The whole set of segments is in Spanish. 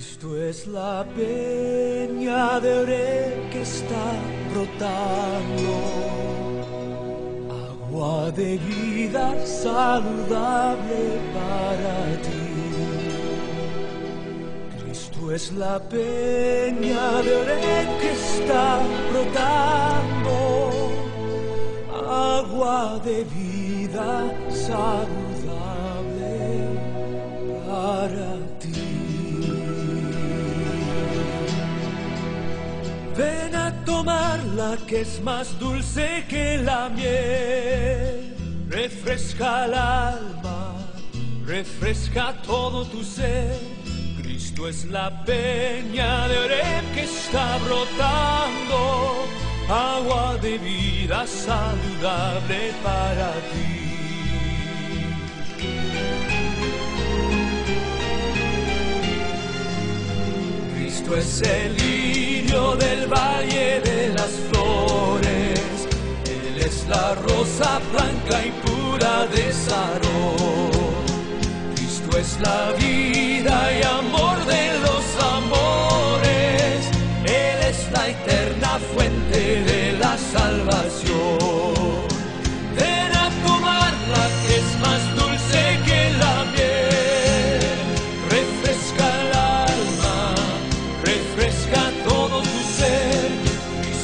Cristo es la peña de Oreb que está brotando, agua de vida saludable para ti. Cristo es la peña de Oreb que está brotando, agua de vida saludable para ti. Ven a tomarla que es más dulce que la miel. Refresca el alma, refresca todo tu ser. Cristo es la peña de Oreb que está brotando, agua de vida saludable para ti. Cristo es el del valle de las flores. Él es la rosa blanca y pura de Sarón. Cristo es la vida y amor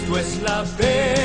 Esto es la fe.